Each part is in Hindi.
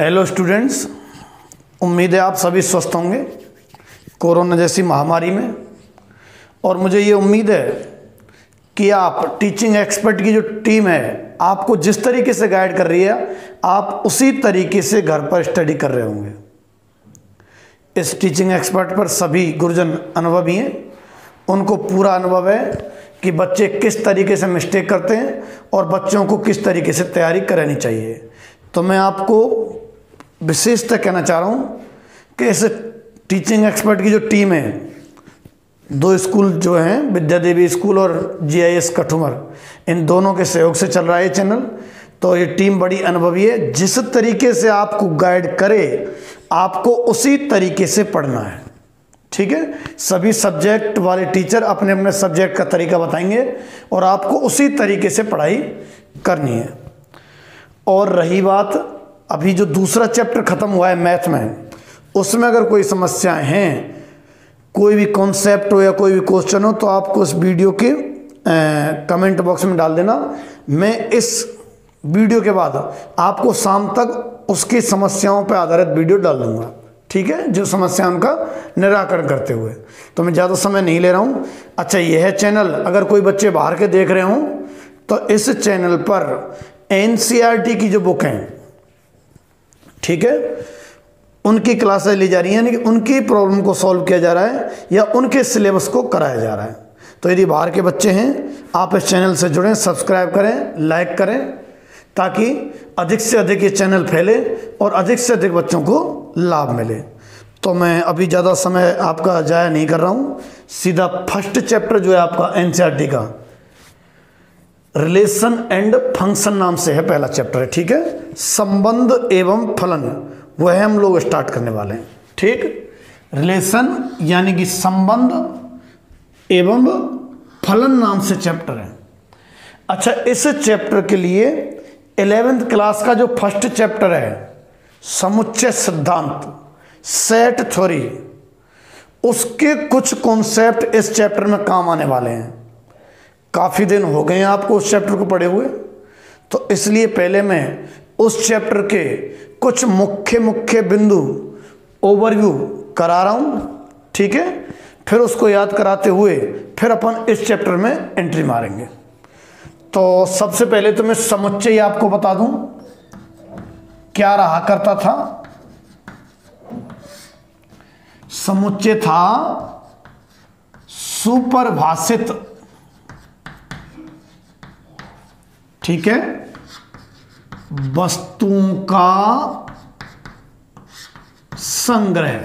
हेलो स्टूडेंट्स उम्मीद है आप सभी स्वस्थ होंगे, कोरोना जैसी महामारी में। और मुझे ये उम्मीद है कि आप टीचिंग एक्सपर्ट की जो टीम है, आपको जिस तरीके से गाइड कर रही है, आप उसी तरीके से घर पर स्टडी कर रहे होंगे। इस टीचिंग एक्सपर्ट पर सभी गुरुजन अनुभवी हैं। उनको पूरा अनुभव है कि बच्चे किस तरीके से मिस्टेक करते हैं और बच्चों को किस तरीके से तैयारी करानी चाहिए। तो मैं आपको विशेषतः कहना चाह रहा हूँ कि इस टीचिंग एक्सपर्ट की जो टीम है, दो स्कूल जो हैं विद्या देवी स्कूल और जीआईएस कठुमर, इन दोनों के सहयोग से चल रहा है चैनल तो ये टीम बड़ी अनुभवी है। जिस तरीके से आपको गाइड करे, आपको उसी तरीके से पढ़ना है। ठीक है? सभी सब्जेक्ट वाले टीचर अपने अपने सब्जेक्ट का तरीका बताएँगे और आपको उसी तरीके से पढ़ाई करनी है। और रही बात अभी जो दूसरा चैप्टर ख़त्म हुआ है मैथ में, उसमें अगर कोई समस्याएँ हैं, कोई भी कॉन्सेप्ट हो या कोई भी क्वेश्चन हो तो आपको उस वीडियो के कमेंट बॉक्स में डाल देना। मैं इस वीडियो के बाद आपको शाम तक उसकी समस्याओं पर आधारित वीडियो डाल दूँगा। ठीक है? जो समस्या उनका निराकरण करते हुए। तो मैं ज़्यादा समय नहीं ले रहा हूँ। अच्छा यह चैनल अगर कोई बच्चे बाहर के देख रहे हों तो इस चैनल पर एन की जो बुक हैं ठीक है? उनकी क्लासेस ली जा रही हैं, यानी कि उनकी प्रॉब्लम को सॉल्व किया जा रहा है, या उनके सिलेबस को कराया जा रहा है। तो यदि बाहर के बच्चे हैं, आप इस चैनल से जुड़ें सब्सक्राइब करें लाइक करें, ताकि अधिक से अधिक ये चैनल फैले और अधिक से अधिक बच्चों को लाभ मिले। तो मैं अभी ज़्यादा समय आपका जाया नहीं कर रहा हूँ। सीधा फ़र्स्ट चैप्टर जो है आपका एन का। रिलेशन एंड फ़ंक्शन नाम से है पहला चैप्टर है, ठीक है? संबंध एवं फलन, वह हम लोग स्टार्ट करने वाले हैं, ठीक? रिलेशन यानी कि संबंध एवं फलन नाम से चैप्टर है। अच्छा इस चैप्टर के लिए इलेवेंथ क्लास का जो फ़र्स्ट चैप्टर है, समुच्चय सिद्धांत सेट थ्योरी उसके कुछ कॉन्सेप्ट इस चैप्टर में काम आने वाले हैं। काफ़ी दिन हो गए हैं आपको उस चैप्टर को पढ़े हुए। तो इसलिए पहले मैं उस चैप्टर के कुछ मुख्य मुख्य बिंदु ओवरव्यू करा रहा हूँ, ठीक है? फिर उसको याद कराते हुए फिर अपन इस चैप्टर में एंट्री मारेंगे। तो सबसे पहले तो मैं समुच्चय आपको बता दूँ, क्या रहा करता था? समुच्चय था सुपरभाषित ठीक है? वस्तुओं का संग्रह।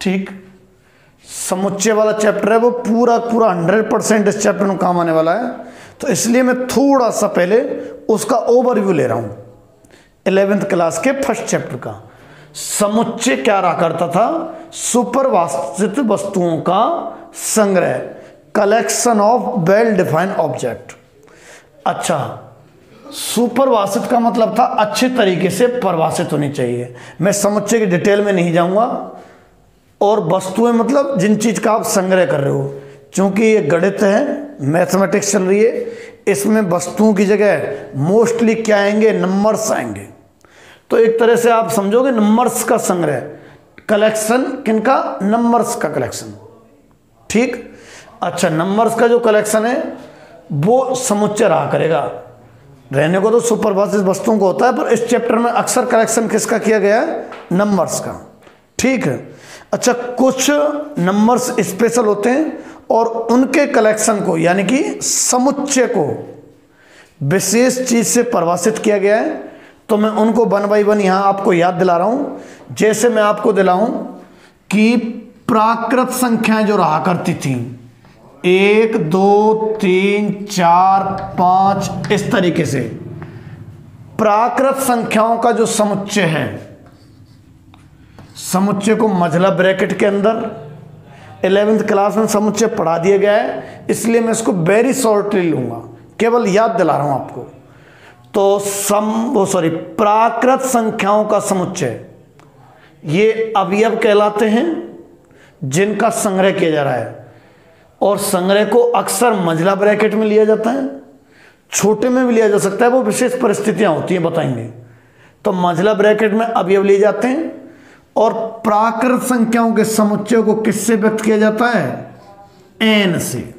ठीक? समुच्चय वाला चैप्टर है, वो पूरा पूरा हंड्रेड परसेंट इस चैप्टर में काम आने वाला है। तो इसलिए मैं थोड़ा सा पहले उसका ओवरव्यू ले रहा हूँ। इलेवेंथ क्लास के फ़र्स्ट चैप्टर का। समुच्चय क्या रहा करता था? सुपरवास्तित वस्तुओं का संग्रह। Collection of well defined object अच्छा सुपरवासित का मतलब था अच्छे तरीके से परवासित होनी चाहिए। मैं समुच्चय की डिटेल में नहीं जाऊँगा। और वस्तुएँ मतलब जिन चीज़ का आप संग्रह कर रहे हो क्योंकि ये गणित है मैथमेटिक्स चल रही है, इसमें वस्तुओं की जगह मोस्टली क्या आएँगे? नंबर्स आएँगे। तो एक तरह से आप समझोगे नंबर्स का संग्रह। कलेक्शन किनका? नंबर्स का कलेक्शन ठीक? अच्छा नंबर्स का जो कलेक्शन है वो समुच्चय रहा करेगा। रहने को तो सुपरवासित वस्तुओं को होता है, पर इस चैप्टर में अक्सर कलेक्शन किसका किया गया है? नंबर्स का। ठीक है? अच्छा कुछ नंबर्स स्पेशल होते हैं और उनके कलेक्शन को, यानी कि समुच्चय को विशेष चीज़ से परिभाषित किया गया है। तो मैं उनको वन बाई वन यहाँ आपको याद दिला रहा हूँ। जैसे मैं आपको दिलाऊं कि प्राकृत संख्याएँ जो रहा करती थी एक, दो, तीन, चार, पाँच, इस तरीके से। प्राकृत संख्याओं का जो समुच्चय है, समुच्चय को मझला ब्रैकेट के अंदर, इलेवेंथ क्लास में समुच्चय पढ़ा दिया गया है, इसलिए मैं इसको वेरी शॉर्टली लूँगा। केवल याद दिला रहा हूँ आपको। तो सम वो सॉरी प्राकृत संख्याओं का समुच्चय, ये अवयव कहलाते हैं, जिनका संग्रह किया जा रहा है। और संग्रह को अक्सर मंझला ब्रैकेट में लिया जाता है। छोटे में भी लिया जा सकता है, वो विशेष परिस्थितियाँ होती हैं, बताएँगे। तो मंझला ब्रैकेट में अवयव लिए जाते हैं और प्राकृत संख्याओं के समुच्चय को किससे व्यक्त किया जाता है? एन से।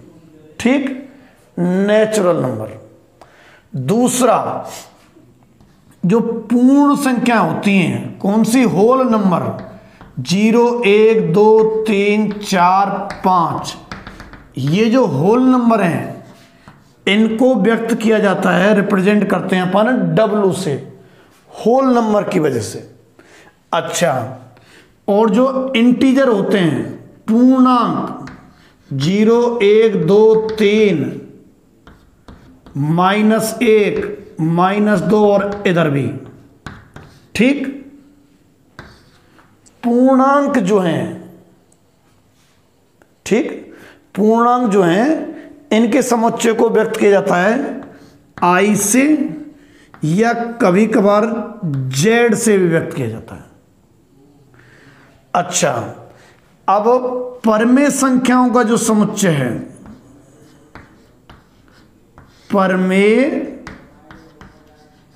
ठीक? Natural number. दूसरा, जो पूर्ण संख्या होती हैं, कौन सी? Whole number. ज़ीरो, एक, दो, तीन, चार, पाँच। ये जो होल नंबर हैं, इनको व्यक्त किया जाता है रिप्रेजेंट करते हैं अपन डब्लू से होल नंबर की वजह से। अच्छा और जो इंटीजर होते हैं, पूर्णांक, ज़ीरो, एक, दो, तीन माइनस एक माइनस दो और इधर भी। ठीक? पूर्णांक जो हैं, ठीक? पूर्णांक जो हैं, इनके समुच्चय को व्यक्त किया जाता है। आई से या कभी कभार जेड से भी व्यक्त किया जाता है। अच्छा अब परमे संख्याओं का जो समुच्चय है, परमे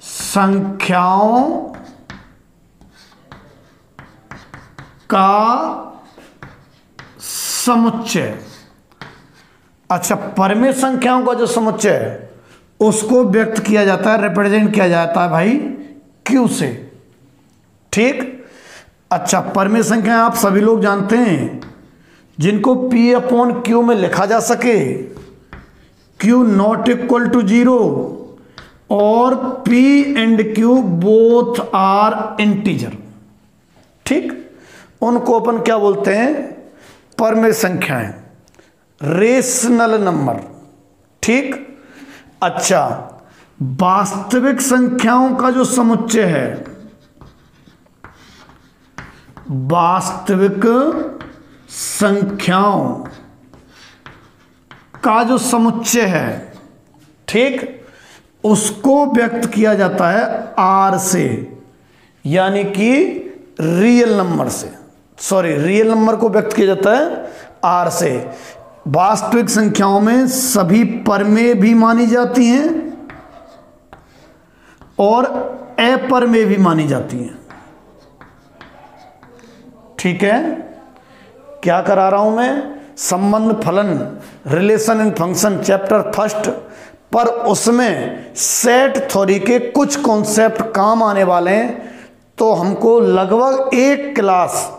संख्याओं का समुच्चय। अच्छा परमे संख्याओं का जो समुच्चय है, उसको व्यक्त किया जाता है, रिप्रेजेंट किया जाता है भाई, क्यू से? ठीक? अच्छा परमे संख्या आप सभी लोग जानते हैं, जिनको पी अपॉन क्यू में लिखा जा सके Q not equal to zero और P and Q both are integer ठीक? उनको अपन क्या बोलते हैं? परमे संख्याएँ। रेशनल नंबर, ठीक? अच्छा वास्तविक संख्याओं का जो समुच्चय है, वास्तविक संख्याओं का जो समुच्चय है, ठीक? उसको व्यक्त किया जाता है आर से, यानी कि रियल नंबर से। सॉरी रियल नंबर को व्यक्त किया जाता है आर से। वास्तविक संख्याओं में सभी परमे भी मानी जाती हैं और अपरमे भी मानी जाती हैं। ठीक है? क्या करा रहा हूँ मैं? संबंध, फलन relation and function chapter first पर उसमें सेट थ्योरी के कुछ कॉन्सेप्ट काम आने वाले हैं तो हमको लगभग एक क्लास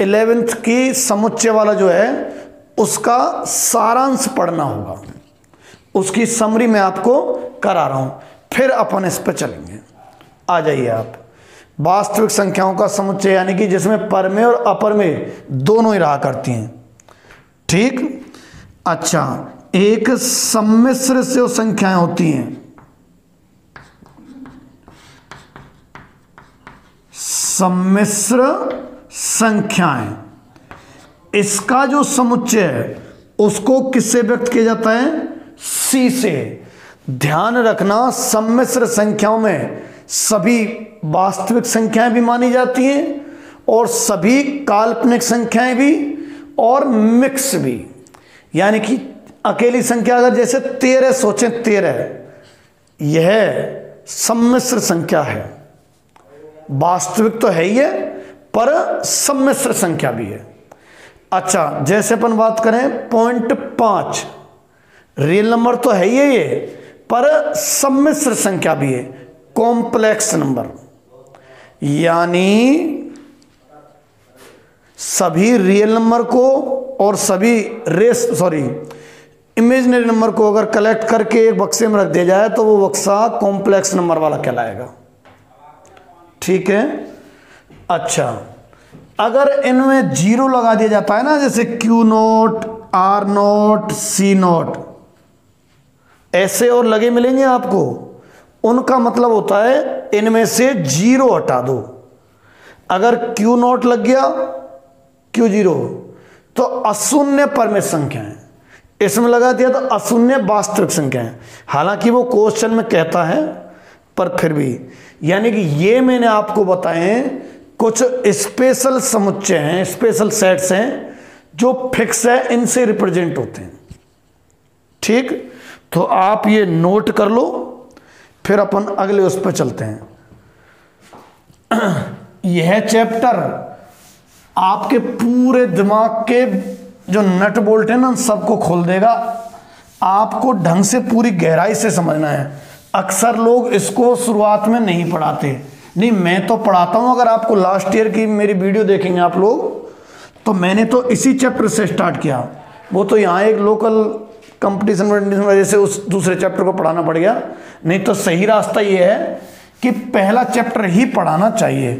इलेवेंथ की समुच्चय वाला जो है उसका सारांश पढ़ना होगा। उसकी समरी मैं आपको करा रहा हूँ। फिर अपन इस पर चलेंगे। आ जाइए आप। वास्तविक संख्याओं का समुच्चय यानी कि जिसमें परमे और अपर में दोनों ही रहा करती हैं। ठीक? अच्छा एक सम्मिश्र से संख्याएँ होती हैं। सम्मिश्र संख्याएँ। इसका जो समुच्चय है, उसको किससे व्यक्त किया जाता है? सी से। ध्यान रखना, सम्मिश्र संख्याओं में सभी वास्तविक संख्याएँ भी मानी जाती हैं और सभी काल्पनिक संख्याएँ भी और मिक्स भी। यानी कि अकेली संख्या अगर जैसे तेरह, सोचें तेरह, यह सम्मिश्र संख्या है। वास्तविक तो है ही है, पर सम्मिश्र संख्या भी है। अच्छा जैसे अपन बात करें पॉइंट पाँच। रियल नंबर तो है ही ये, पर सम्मिश्र संख्या भी है कॉम्प्लेक्स नंबर यानी सभी रियल नंबर को और सभी रेस सॉरी इमेजनरी नंबर को अगर कलेक्ट करके एक बक्से में रख दिया जाए तो वो बक्सा कॉम्प्लेक्स नंबर वाला कहलाएगा। ठीक है? अच्छा। अगर इनमें ज़ीरो लगा दिया जाता है ना, जैसे Q not R not C not ऐसे और लगे मिलेंगे आपको। उनका मतलब होता है इनमें से ज़ीरो हटा दो। अगर क्यू नोट लग गया क्यू ज़ीरो तो अशून्य परमित संख्या है। इसमें लगा दिया तो अशून्य वास्तविक संख्या है। हालाँकि वो क्वेश्चन में कहता है, पर फिर भी, यानी कि ये मैंने आपको बताए कुछ स्पेशल समुच्चय हैं स्पेशल सेट्स हैं, जो फिक्स है, इनसे रिप्रेजेंट होते हैं। ठीक? तो आप ये नोट कर लो, फिर अपन अगले उस पर चलते हैं। यह चैप्टर आपके पूरे दिमाग के जो नट बोल्ट है ना, सबको खोल देगा। आपको ढंग से पूरी गहराई से समझना है। अक्सर लोग इसको शुरुआत में नहीं पढ़ाते। नहीं, मैं तो पढ़ाता हूँ, अगर आपको लास्ट ईयर की मेरी वीडियो देखेंगे आप लोग तो मैंने तो इसी चैप्टर से स्टार्ट किया। वो तो यहाँ एक लोकल कंपटीशन वजह से उस दूसरे चैप्टर को पढ़ाना पड़ गया। नहीं तो सही रास्ता ये है कि पहला चैप्टर ही पढ़ाना चाहिए।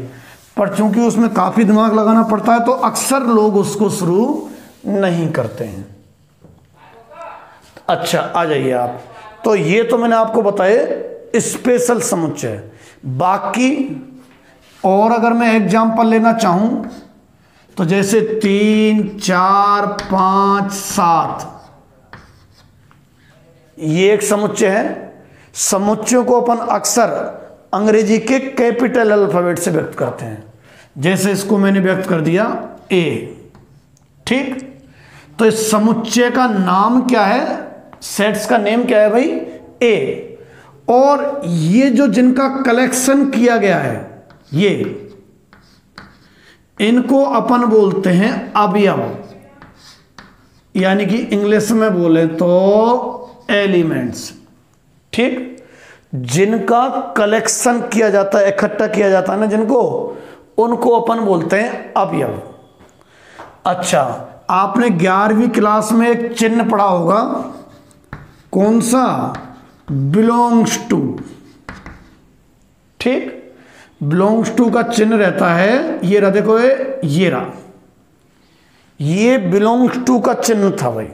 पर चूँकि उसमें काफ़ी दिमाग लगाना पड़ता है तो अक्सर लोग उसको शुरू नहीं करते हैं। अच्छा आ जाइए आप। तो ये तो मैंने आपको बताए स्पेशल समुच्चय। बाकी, और अगर मैं एग्ज़ाम्पल लेना चाहूँ तो जैसे तीन, चार, पाँच, सात। ये एक समुच्चय है। समुच्चयों को अपन अक्सर अंग्रेज़ी के कैपिटल अल्फ़ाबेट से व्यक्त करते हैं। जैसे इसको मैंने व्यक्त कर दिया ए ठीक? तो इस समुच्चय का नाम क्या है? सेट्स का नेम क्या है भाई? ए और ये जो जिनका कलेक्शन किया गया है, ये इनको अपन बोलते हैं अवयव। यानी कि इंग्लिश में बोले तो एलिमेंट्स। ठीक? जिनका कलेक्शन किया जाता है, इकट्ठा किया जाता है ना जिनको, उनको अपन बोलते हैं अवयव। अच्छा आपने ग्यारहवीं क्लास में एक चिन्ह पढ़ा होगा। कौन सा? Belongs to. ठीक? बिलोंग्स टू का चिन्ह रहता है, ये रहा देखो ये ये रहा। ये बिलोंग्स टू का चिन्ह था भाई।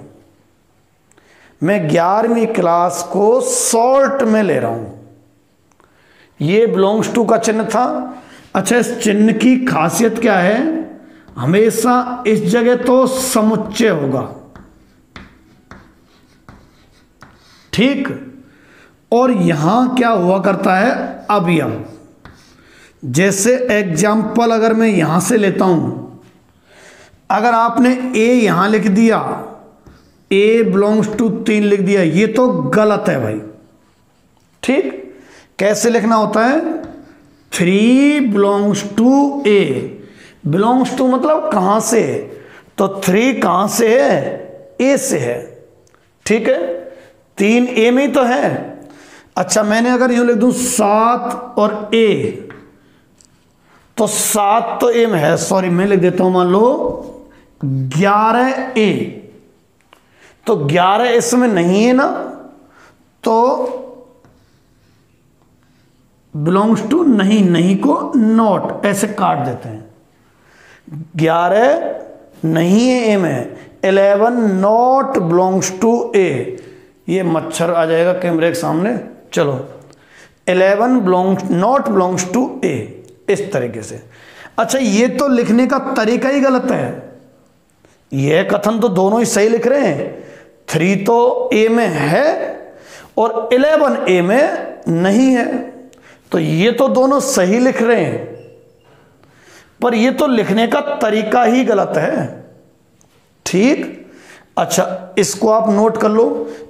मैं ग्यारहवीं क्लास को शॉर्ट में ले रहा हूँ। ये बिलोंग्स टू का चिन्ह था। अच्छा इस चिन्ह की खासियत क्या है? हमेशा इस जगह तो समुच्चय होगा। ठीक? और यहाँ क्या हुआ करता है? अवयव जैसे एग्ज़ाम्पल अगर मैं यहाँ से लेता हूँ। अगर आपने ए यहाँ लिख दिया ए बिलोंग्स टू तीन लिख दिया, ये तो गलत है भाई। ठीक? कैसे लिखना होता है? Three belongs to A belongs to मतलब कहाँ से तो थ्री कहाँ से है? ए से है। ठीक है? तीन ए में तो है। अच्छा मैंने अगर यूँ लिख दूँ सात और ए तो सात तो ए में है, सॉरी, मैं लिख देता हूँ, मान लो, ग्यारह ए। तो ग्यारह इसमें नहीं है ना तो बिलोंग्स टू नहीं नहीं को नॉट ऐसे काट देते हैं। ग्यारह नहीं है ए में eleven not belongs to A. ये मच्छर आ जाएगा कैमरे के सामने। चलो। Eleven belongs not belongs to A इस तरीके से। अच्छा ये तो लिखने का तरीका ही गलत है। यह कथन तो दोनों ही सही लिख रहे हैं। थ्री तो ए में है और इलेवन ए में नहीं है। तो ये तो दोनों सही लिख रहे हैं। पर ये तो लिखने का तरीका ही गलत है। ठीक? अच्छा इसको आप नोट कर लो।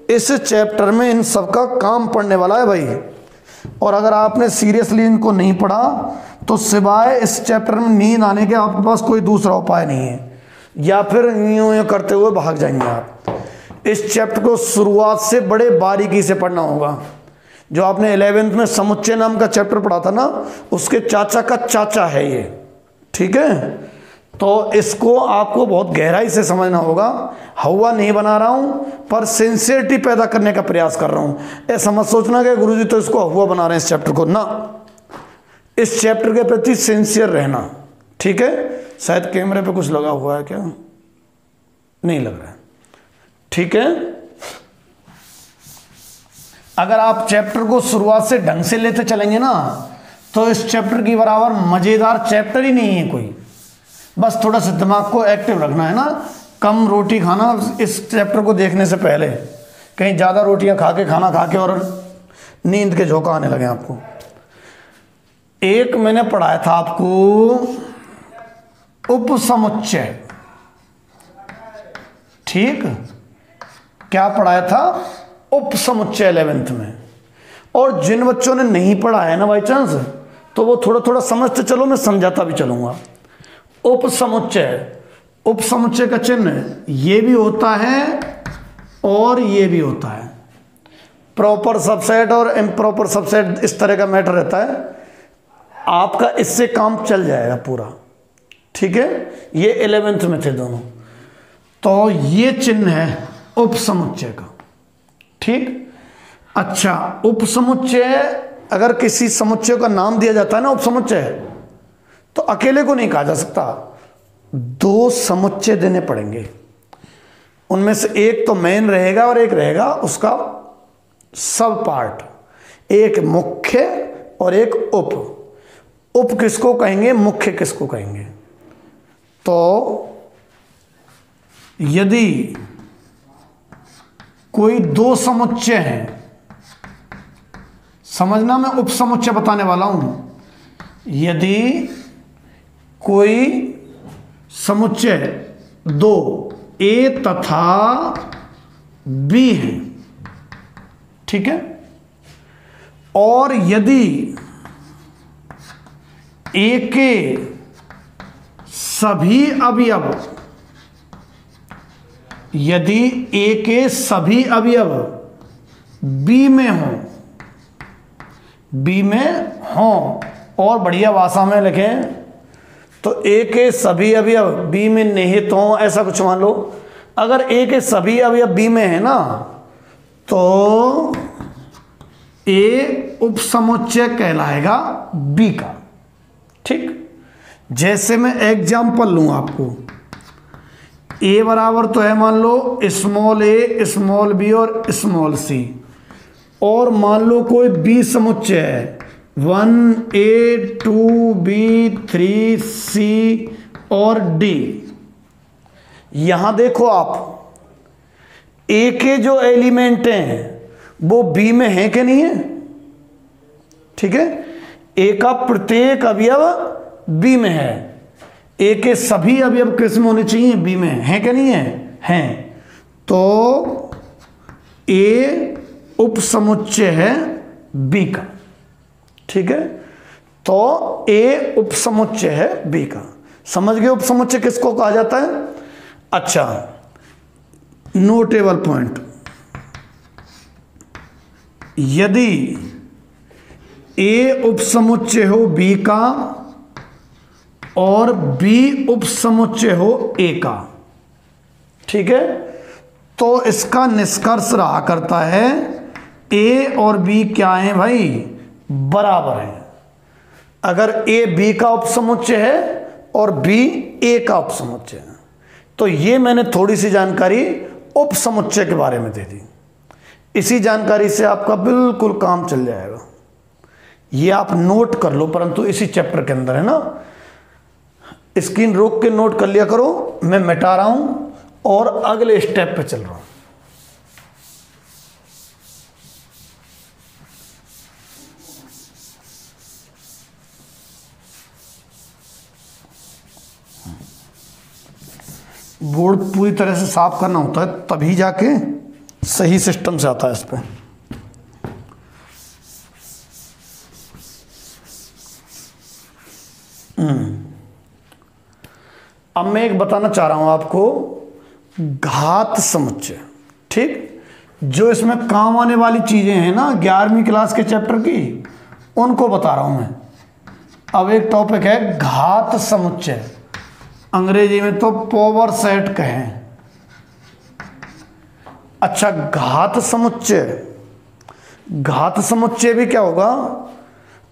इस चैप्टर में इन सब का काम पड़ने वाला है भाई। और अगर आपने सीरियसली इनको नहीं पढ़ा तो सिवाय इस चैप्टर में नींद आने के आपके पास कोई दूसरा उपाय नहीं है। या फिर यूँ यूँ करते हुए भाग जाएँगे आप। इस चैप्टर को शुरुआत से बड़े बारीकी से पढ़ना होगा। जो आपने इलेवेंथ में समुच्चय नाम का चैप्टर पढ़ा था ना, उसके चाचा का चाचा है ये। ठीक है? तो इसको आपको बहुत गहराई से समझना होगा। हवा नहीं बना रहा हूँ, पर सिंसियरिटी पैदा करने का प्रयास कर रहा हूँ। ऐसा मत सोचना कि गुरुजी तो इसको हवा बना रहे हैं इस चैप्टर को। ना। इस चैप्टर के प्रति सिंसियर रहना। ठीक है? शायद कैमरे पे कुछ लगा हुआ है क्या? नहीं लग रहा है। ठीक है? अगर आप चैप्टर को शुरुआत से ढंग से लेते चलेंगे ना तो इस चैप्टर की बराबर मज़ेदार चैप्टर ही नहीं है कोई। बस थोड़ा सा दिमाग को एक्टिव रखना है ना। कम रोटी खाना इस चैप्टर को देखने से पहले। कहीं ज़्यादा रोटियाँ खा के खाना खा के और नींद के झोंका आने लगे आपको। एक मैंने पढ़ाया था आपको, उपसमुच्चय। ठीक? क्या पढ़ाया था? उपसमुच्चय इलेवेंथ में। और जिन बच्चों ने नहीं पढ़ा है ना बाई चांस तो वो थोड़ा थोड़ा समझते, चलो मैं समझाता भी चलूँगा। उप समुच्चय उप समुच्चय का चिन्ह ये भी होता है और ये भी होता है। प्रॉपर सबसेट और इम्प्रॉपर सबसेट इस तरह का मैटर रहता है। आपका इससे काम चल जाएगा पूरा। ठीक है? ये इलेवेंथ में थे दोनों। तो ये चिन्ह है उप समुच्चय का। ठीक? अच्छा उप समुच्चय अगर किसी समुच्चय का नाम दिया जाता है ना उप समुच्चय तो अकेले को नहीं कहा जा सकता। दो समुच्चय देने पड़ेंगे। उनमें से एक तो मेन रहेगा और एक रहेगा, उसका सब पार्ट एक मुख्य और एक उप। उप किसको कहेंगे? मुख्य किसको कहेंगे? तो यदि कोई दो समुच्चय हैं, समझना मैं उप समुच्चय बताने वाला हूँ। यदि कोई समुच्चय दो, ए तथा बी है। ठीक है? और यदि ए के सभी अवयव, यदि ए के सभी अवयव बी में हो, बी में हो, और बढ़िया भाषा में लिखें तो ए के सभी अवयव बी में निहित हो, ऐसा कुछ मान लो। अगर ए के सभी अवयव बी में है ना तो ए उप समुच्चय कहलाएगा बी का। ठीक? जैसे मैं एग्ज़ाम्पल लूँ आपको। ए बराबर तो है मान लो स्मॉल ए स्मॉल बी और स्मॉल सी और मान लो कोई बी समुच्चय है one A two B three C और डी यहाँ देखो आप ए के जो एलिमेंट हैं, वो बी में है कि नहीं है? ठीक है? ए का प्रत्येक अवयव बी में है। ए के सभी अवयव किसमें होने चाहिए बी में है कि नहीं है? हैं। तो ए उप समुच्चय है बी का। ठीक है? तो ए उप समुच्चय है बी का। समझ गए उप समुच्चय किसको कहा जाता है? अच्छा नोटेबल पॉइंट यदि ए उप समुच्चय हो बी का और बी उप समुच्चय हो ए का, ठीक है? तो इसका निष्कर्ष रहा करता है ए और बी क्या है भाई? बराबर है। अगर ए बी का उपसमुच्चय है और बी ए का उपसमुच्चय है तो ये मैंने थोड़ी सी जानकारी उपसमुच्चय के बारे में दे दी। इसी जानकारी से आपका बिल्कुल काम चल जाएगा। ये आप नोट कर लो, परंतु इसी चैप्टर के अंदर है ना? स्क्रीन रोक के नोट कर लिया करो, मैं मिटा रहा हूँ और अगले स्टेप पे चल रहा हूँ। बोर्ड पूरी तरह से साफ़ करना होता है, तभी जाके सही सिस्टम से आता है इस पर अब मैं एक बताना चाह रहा हूँ आपको, घात समुच्चय, ठीक? जो इसमें काम आने वाली चीज़ें हैं ना, ग्यारहवीं क्लास के चैप्टर की, उनको बता रहा हूँ मैं। अब एक टॉपिक है, घात समुच्चय। अंग्रेज़ी में तो पोवर सेट कहें। अच्छा घात समुच्चय। घात समुच्चय भी क्या होगा?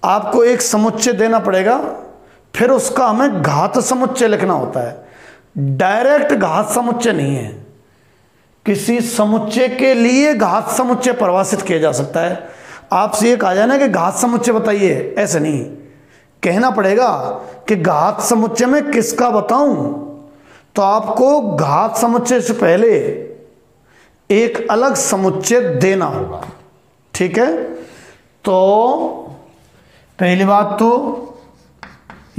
आपको एक समुच्चय देना पड़ेगा, फिर उसका हमें घात समुच्चय लिखना होता है। डायरेक्ट घात समुच्चय नहीं है। किसी समुच्चय के लिए घात समुच्चय परिभाषित किया जा सकता है। आपसे ये कहा जाए ना कि घात समुच्चय बताइए, ऐसे नहीं। कहना पड़ेगा कि घात समुच्चय में किसका बताऊँ? तो आपको घात समुच्चय से पहले एक अलग समुच्चय देना होगा। ठीक है? तो पहली बात तो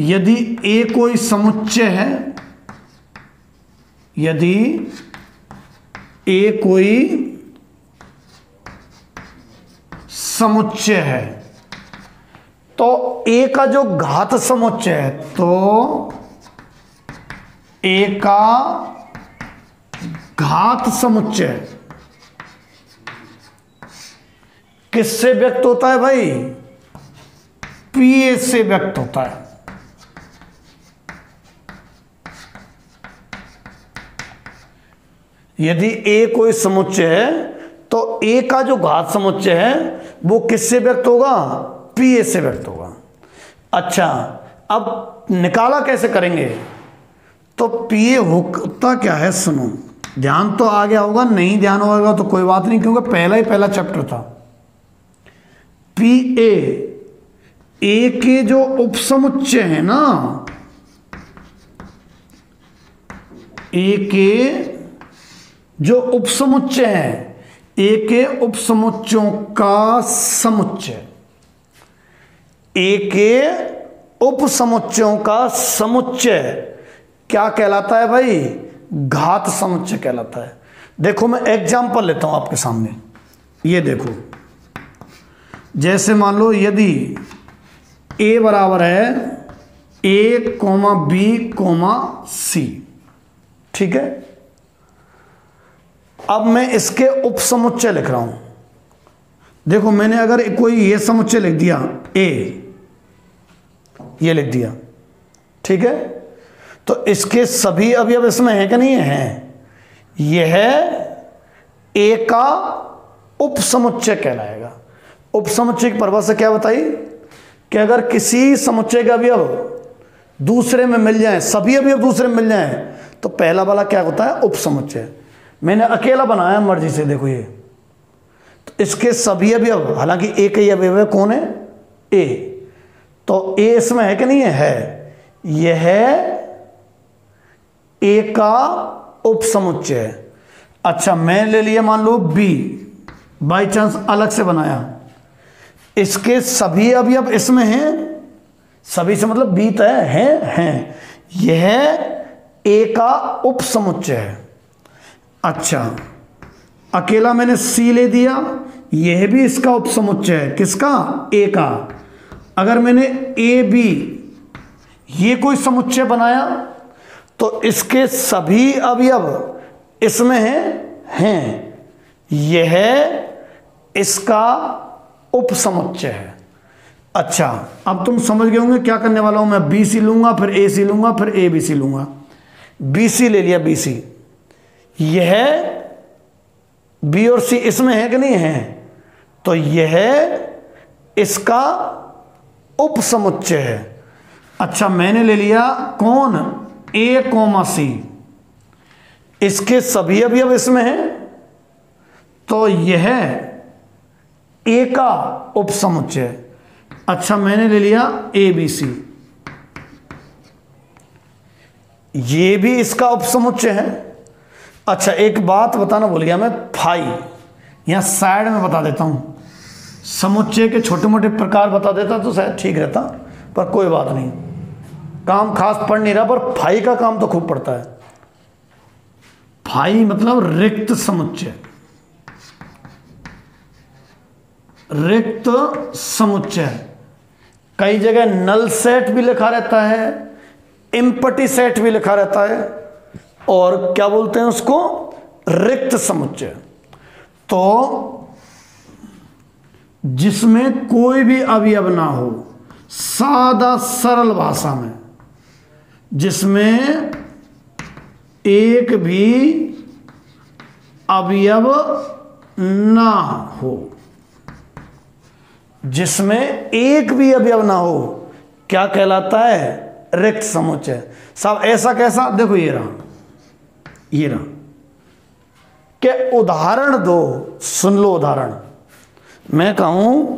यदि ए कोई समुच्चय है, यदि ए कोई समुच्चय है तो ए का जो घात समुच्चय है तो ए का घात समुच्चय किससे व्यक्त होता है भाई? पी ए से व्यक्त होता है। यदि ए कोई समुच्चय है तो ए का जो घात समुच्चय है, वो किससे व्यक्त होगा? पी ए से व्यक्त होगा। अच्छा अब निकाला कैसे करेंगे? तो पी ए होता क्या है सुनो, ध्यान तो आ गया होगा, नहीं ध्यान होगा तो कोई बात नहीं, क्योंकि पहला ही पहला चैप्टर था। पी ए ए के जो उपसमुच्चय है ना, ए के जो उपसमुच्चय है, ए के उपसमुच्चयों का समुच्चय। ए के उपसमुच्चयों का समुच्चय क्या कहलाता है भाई? घात समुच्चय कहलाता है। देखो, मैं एग्ज़ाम्पल लेता हूँ आपके सामने। ये देखो, जैसे मान लो यदि ए बराबर है A comma B comma C ठीक है? अब मैं इसके उपसमुच्चय लिख रहा हूँ। देखो, मैंने अगर कोई ये समुच्चय लिख दिया ए ये लिख दिया। ठीक है? तो इसके सभी अवयव इसमें है कि नहीं है? यह ए का उपसमुच्चय कहलाएगा। उपसमुच्चय की परिभाषा क्या बताई? कि अगर किसी समुच्चय का अवयव दूसरे में मिल जाए, सभी अवयव दूसरे में मिल जाए तो पहला वाला क्या होता है? उपसमुच्चय। मैंने अकेला बनाया, मर्ज़ी से देखो ये। तो इसके सभी अवयव, हालाँकि एक ही अवयव है, कौन है? ए तो ए इसमें है कि नहीं है। यह ए का उपसमुच्चय। अच्छा मैं ले लिया, मान लो, बी। बाई चांस अलग से बनाया। इसके सभी अभी अब इसमें हैं। सभी से मतलब बी तय हैं हैं यह ए का उपसमुच्चय। है अच्छा अकेला मैंने सी ले दिया। यह भी इसका उपसमुच्चय है। किसका? ए का। अगर मैंने ए बी ये कोई समुच्चय बनाया तो इसके सभी अवयव इसमें हैं हैं। यह इसका उपसमुच्चय है। अच्छा अब तुम समझ गए होंगे क्या करने वाला हूँ मैं। बी सी लूँगा, फिर ए सी लूँगा, फिर ए बी सी लूँगा। बी सी ले लिया बी सी यह बी और सी इसमें है कि नहीं है? तो यह इसका उपसमुच्चय। है अच्छा मैंने ले लिया कौन? ए कोमा सी इसके सभी अवयव इसमें हैं। तो यह ए का उपसमुच्चय। अच्छा मैंने ले लिया ए बी सी ये भी इसका उपसमुच्चय है। अच्छा एक बात बताना भूल गया मैं। फाई। यहाँ साइड में बता देता हूँ। समुच्चय के छोटे मोटे प्रकार बता देता तो शायद ठीक रहता, पर कोई बात नहीं। काम खास पढ़ नहीं रहा, पर फाई का काम तो खूब पड़ता है। फाई मतलब रिक्त समुच्चय। रिक्त समुच्चय। कई जगह नल सेट भी लिखा रहता है, इम्पटी सेट भी लिखा रहता है, और क्या बोलते हैं उसको? रिक्त समुच्चय। तो जिसमें कोई भी अवयव ना हो, सादा सरल भाषा में, जिसमें एक भी अवयव ना हो, जिसमें एक भी अवयव ना हो, क्या कहलाता है? रिक्त समुच्चय। सब ऐसा कैसा? देखो ये रहा ये रहा, के उदाहरण दो, सुन लो उदाहरण। मैं कहूँ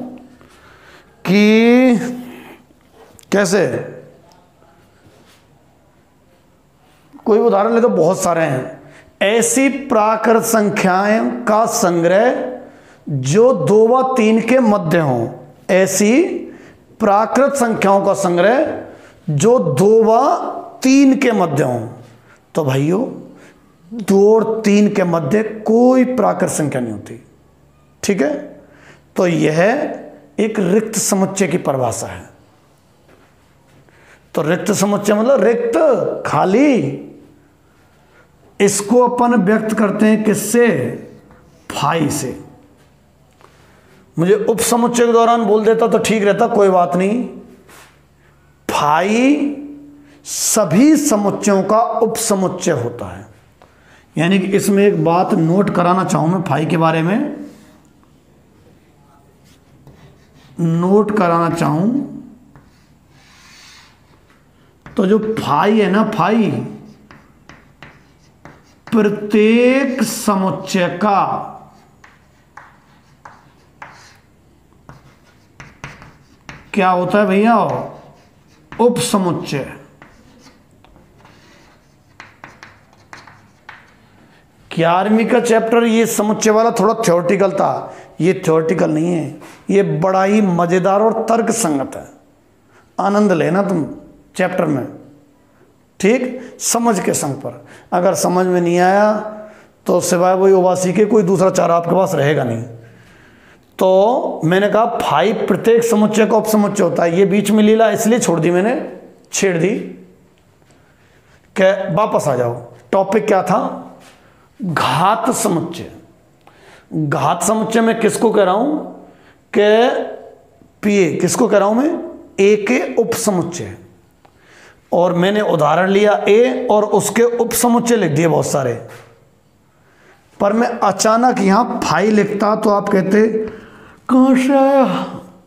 कि कैसे? कोई उदाहरण ले तो बहुत सारे हैं। ऐसी प्राकृत संख्याएँ का संग्रह जो दो व तीन के मध्य हों। ऐसी प्राकृत संख्याओं का संग्रह जो दो व तीन के मध्य हों। तो भाइयों, दो और तीन के मध्य कोई प्राकृत संख्या नहीं होती। ठीक है? तो यह एक रिक्त समुच्चय की परिभाषा है। तो रिक्त समुच्चय मतलब रिक्त, खाली। इसको अपन व्यक्त करते हैं किससे? फाई से। मुझे उप समुच्चय के दौरान बोल देता तो ठीक रहता, कोई बात नहीं। फाई सभी समुच्चयों का उप समुच्चय होता है। यानी कि इसमें एक बात नोट कराना चाहूँ मैं फाई के बारे में। नोट कराना चाहूँ तो जो फाई है ना, फाई, प्रत्येक समुच्चय का क्या होता है भैया? उप समुच्चय ग्यारहवीं का चैप्टर, ये समुच्चय वाला थोड़ा थ्योरेटिकल था। ये थ्योरेटिकल नहीं है। ये बड़ा ही मज़ेदार और तर्क संगत है। आनंद लेना तुम चैप्टर में। ठीक? समझ के संग पर। अगर समझ में नहीं आया तो सिवाय वही उवासी के कोई दूसरा चारा आपके पास रहेगा नहीं। तो मैंने कहा फाइव प्रत्येक समुच्चय का उपसमुच्चय होता है। ये बीच में लीला इसलिए छोड़ दी मैंने, छेड़ दी। क्या वापस आ जाओ। टॉपिक क्या था? घात समुच्चय। घात समुच्चय में किसको कह रहा हूँ कि पीए, किसको कह रहा हूँ मैं? ए के उप समुच्चय और मैंने उदाहरण लिया ए और उसके उप समुच्चय लिख दिए बहुत सारे। पर मैं अचानक यहाँ फाई लिखता तो आप कहते, कहाँ से आया?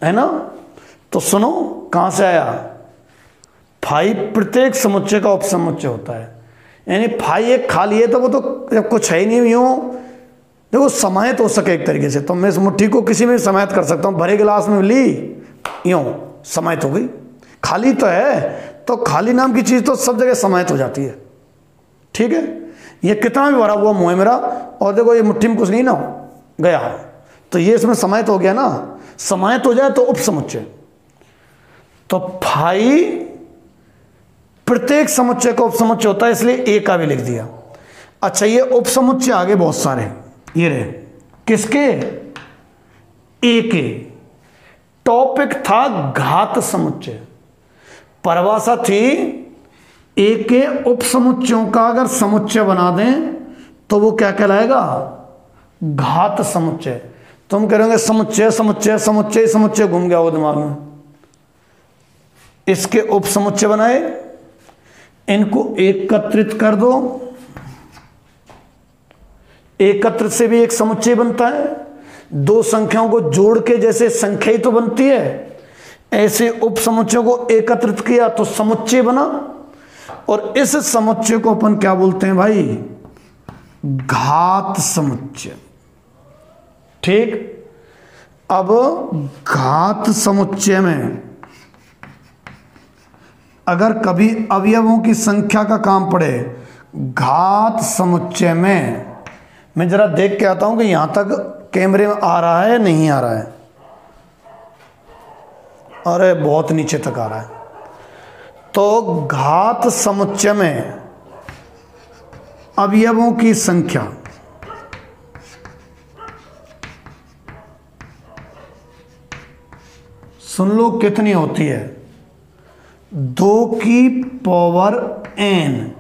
है ना? तो सुनो, कहाँ से आया? फाई प्रत्येक समुच्चय का उप समुच्चय होता है। यानी फाई एक खाली है तो वो तो जब कुछ है ही नहीं, यूँ देखो समाहित हो सके एक तरीके से। तो मैं इस मुट्ठी को किसी में समाहित कर सकता हूँ। भरे गिलास में ली, यूँ समाहित हो गई। खाली तो है तो खाली नाम की चीज़ तो सब जगह समाहित हो जाती है। ठीक है? ये कितना भी भरा हुआ मुँह है मेरा, और देखो, ये मुट्ठी में कुछ नहीं ना गया है। तो ये इसमें समाहित हो गया ना। समाहित हो जाए तो उप समुच्चय। तो फाई प्रत्येक समुच्चय का उपसमुच्चय होता है, इसलिए ए का भी लिख दिया। अच्छा ये उप उपसमुच्चय आगे बहुत सारे ये रहे। किसके? ए के। टॉपिक था घात समुच्चय। परिभाषा थी ए के उपसमुच्चयों का अगर समुच्चय बना दें तो वो क्या कहलाएगा? घात समुच्चय। तुम कह रहे समुच्चय समुच्चय समुच्चय समुच्चय, घूम गया वो दिमाग में। इसके उप समुच्चय बनाए। इनको एकत्रित कर दो। एकत्र से भी एक समुच्चय बनता है। दो संख्याओं को जोड़ के जैसे संख्या ही तो बनती है, ऐसे उप समुच्चयों को एकत्रित किया तो समुच्चय बना। और इस समुच्चय को अपन क्या बोलते हैं भाई? घात समुच्चय। ठीक? अब घात समुच्चय में अगर कभी अवयवों की संख्या का काम पड़े, घात समुच्चय में मैं जरा देख के आता हूँ कि यहाँ तक कैमरे में आ रहा है नहीं आ रहा है। अरे, बहुत नीचे तक आ रहा है। तो घात समुच्चय में अवयवों की संख्या। सुन लो कितनी होती है। दो की पावर एन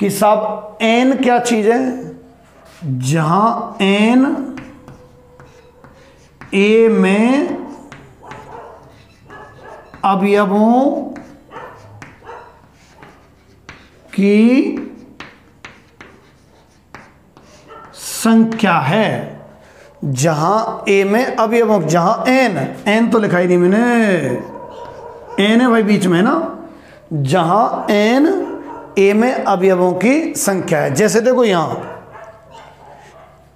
कि साहब एन क्या चीज़ है? जहाँ एन, ए में अवयवों की संख्या है। जहाँ ए में अवयवों, जहाँ एन एन तो लिखाई नहीं मैंने। एन है भाई बीच में ना? जहाँ एन, ए में अवयवों की संख्या है। जैसे देखो यहाँ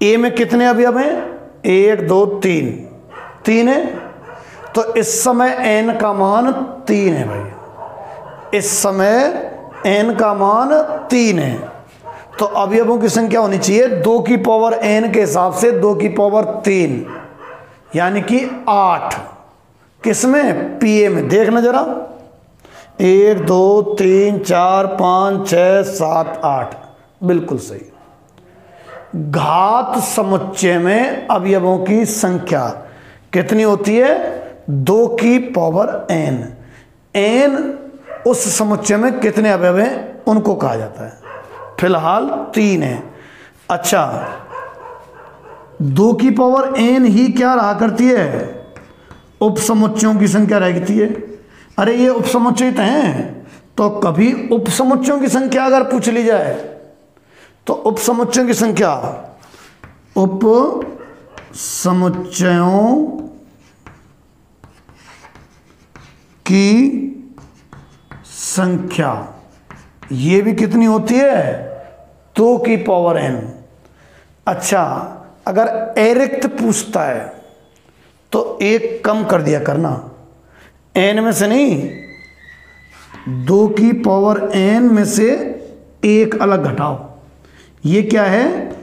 ए में कितने अवयव हैं? एक, दो, तीन। तीन है? तो इस समय एन का मान तीन है भाई। इस समय एन का मान तीन है। तो अवयवों की संख्या होनी चाहिए दो की पावर एन के हिसाब से दो की पावर तीन। यानी कि आठ। किसमें पीए में। देखना जरा। एक, दो, तीन, चार, पाँच छ सात, आठ। बिल्कुल सही। घात समुच्चय में अवयवों की संख्या। कितनी होती है? दो की पावर एन एन उस समुच्चय में कितने अवयव हैं? उनको कहा जाता है। फ़िलहाल तीन है। अच्छा दो की पावर एन ही क्या रहा करती है? उपसमुच्चयों की संख्या रहती है। अरे, ये उपसमुच्चय हैं। तो कभी उपसमुच्चयों की संख्या अगर पूछ ली जाए तो उप समुच्चयों की संख्या। उप समुच्चयों की संख्या। ये भी कितनी होती है? दो की पावर एन अच्छा अगर एरिक्त पूछता है तो एक कम कर दिया करना। एन में से नहीं, दो की पावर एन में से एक अलग घटाओ। ये क्या है?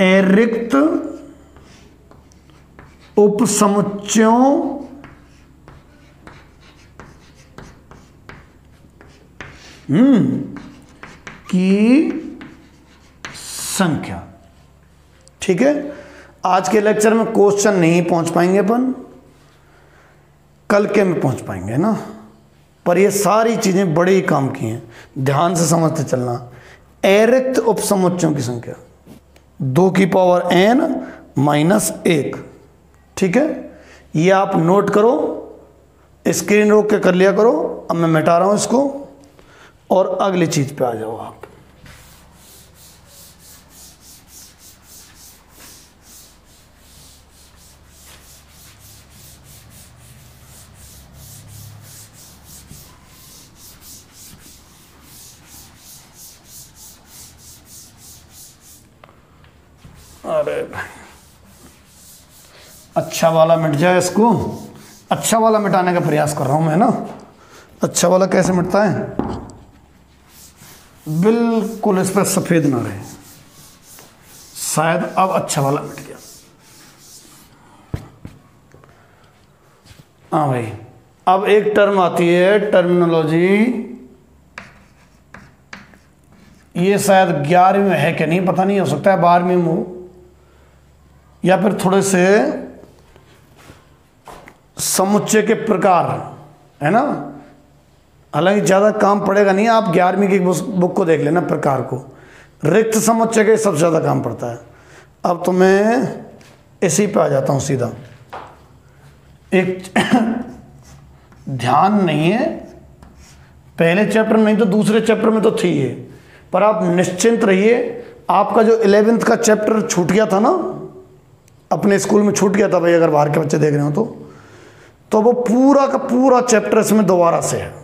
एरिक्त उपसमुच्चयों हम्म की संख्या। ठीक है? आज के लेक्चर में क्वेश्चन नहीं पहुँच पाएँगे अपन। कल के में पहुँच पाएँगे ना? पर ये सारी चीज़ें बड़े ही काम की हैं। ध्यान से समझते चलना। एरिक्त उपसमुच्चों की संख्या। दो की पावर एन माइनस एक। ठीक है? ये आप नोट करो स्क्रीन रोक के कर लिया करो। अब मैं मिटा रहा हूँ इसको। और अगली चीज़ पे आ जाओ आप। अच्छा वाला मिट जाए इसको। अच्छा वाला मिटाने का प्रयास कर रहा हूँ मैं ना। अच्छा वाला कैसे मिटता है? बिल्कुल इस पर सफ़ेद ना रहे। शायद अब अच्छा वाला मिट गया। हाँ भाई, अब एक टर्म आती है टर्मिनोलॉजी ये शायद ग्यारहवीं में है कि नहीं, पता नहीं, हो सकता है बारहवीं में या फिर थोड़े से समुच्चय के प्रकार, है ना? हालाँकि ज़्यादा काम पड़ेगा नहीं, आप ग्यारहवीं की बुक को देख लेना प्रकार को। रिक्त समुच्चय के सबसे ज़्यादा काम पड़ता है। अब तो मैं इसी पे आ जाता हूँ सीधा। एक ध्यान नहीं है। पहले चैप्टर नहीं तो दूसरे चैप्टर में तो थी ये। पर आप निश्चिंत रहिए, आपका जो इलेवेंथ का चैप्टर छूट गया था ना, अपने स्कूल में छूट गया था भाई, अगर बाहर के बच्चे देख रहे हो तो। तो वो पूरा का पूरा चैप्टर इसमें दोबारा से है।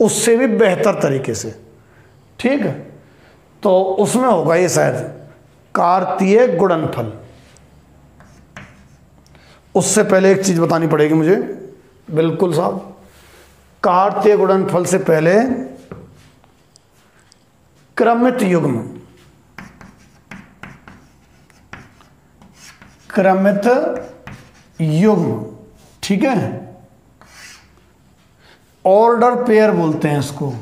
उससे भी बेहतर तरीके से। ठीक है? तो उसमें होगा ये शायद, कार्तीय गुणनफल। उससे पहले एक चीज़ बतानी पड़ेगी मुझे। बिल्कुल साहब। कार्तीय गुणनफल से पहले क्रमित युग्म। क्रमित युग्म। ठीक है? ऑर्डर पेयर बोलते हैं इसको।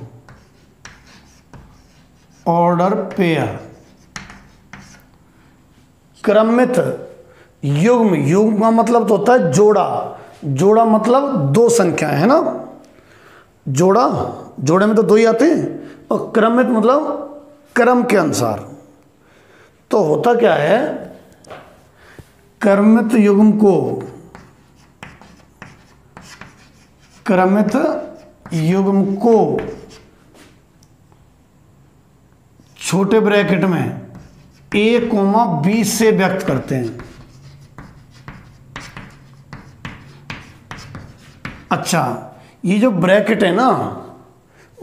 ऑर्डर पेयर क्रमित युग्म। युग्म का मतलब तो होता है जोड़ा। जोड़ा मतलब दो संख्याएँ है ना? जोड़ा। जोड़े में तो दो ही आते हैं। और क्रमित मतलब क्रम के अनुसार। तो होता क्या है? क्रमित युग्म को क्रमित युग्म को छोटे ब्रैकेट में ए कोमा बी से व्यक्त करते हैं। अच्छा ये जो ब्रैकेट है ना,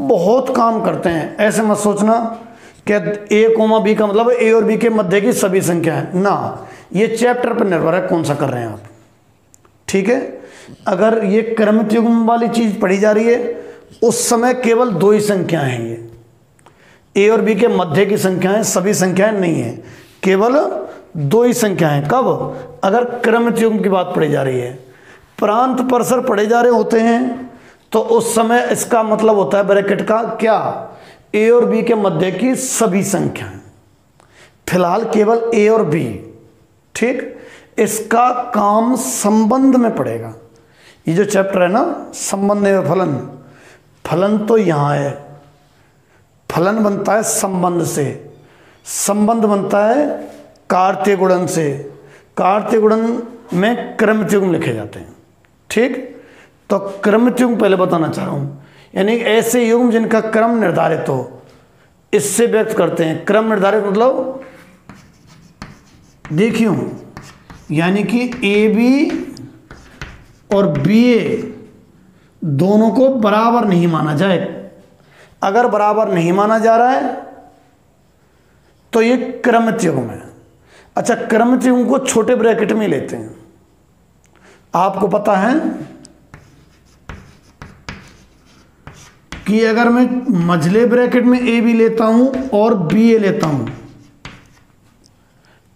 बहुत काम करते हैं। ऐसे मत सोचना कि ए कोमा बी का मतलब ए और बी के मध्य की सभी संख्या है। ना, ये चैप्टर पर निर्भर है कौन सा कर रहे हैं आप। ठीक है? अगर ये क्रमित युग्म वाली चीज़ पढ़ी जा रही है, उस समय केवल दो ही संख्याएँ हैं ये। ए और बी के मध्य की संख्याएँ, सभी संख्याएँ नहीं है। केवल दो ही संख्याएँ। कब? अगर क्रमित युग्म की बात पढ़ी जा रही है। प्रांत परसर पढ़े जा रहे होते हैं तो उस समय इसका मतलब होता है ब्रैकेट का क्या? ए और बी के मध्य की सभी संख्याएँ। फ़िलहाल केवल ए और बी। ठीक? इसका काम संबंध में पड़ेगा। ये जो चैप्टर है ना, संबंध में फलन। फलन तो यहाँ है। फलन बनता है संबंध से। संबंध बनता है कार्त्य गुणन से। कार्त्य गुणन में क्रमत्युग लिखे जाते हैं। ठीक? तो क्रमत्युग पहले बताना चाह रहा हूँ। यानी ऐसे युग्म जिनका क्रम निर्धारित हो, इससे व्यक्त करते हैं। क्रम निर्धारित मतलब देखियो यानी कि ए, बी और बी ए दोनों को बराबर नहीं माना जाए। अगर बराबर नहीं माना जा रहा है तो ये क्रमित युग्म है। अच्छा क्रमित युग्म को छोटे ब्रैकेट में लेते हैं। आपको पता है कि अगर मैं मझले ब्रैकेट में ए बी लेता हूँ और बी ए लेता हूँ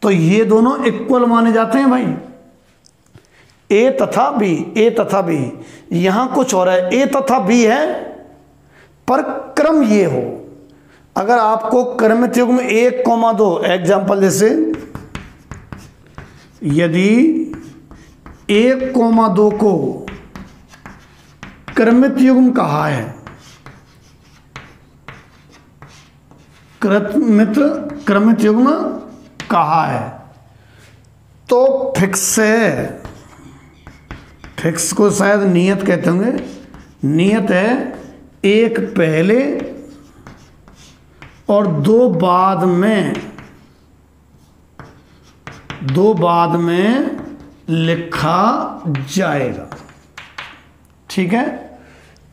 तो ये दोनों इक्वल माने जाते हैं भाई। ए तथा बी, ए तथा बी। यहाँ कुछ रहा है, ए तथा बी है, पर क्रम ये हो। अगर आपको क्रमित युग में एक कोमा दो एग्ज़ाम्पल जैसे, यदि एक कोमा दो को क्रमित युग्म कहा है, क्रमित क्रमित युग्म कहा है तो फिक्स है। फिक्स को शायद नियत कहते होंगे। नियत है एक पहले और दो बाद में। दो बाद में लिखा जाएगा। ठीक है?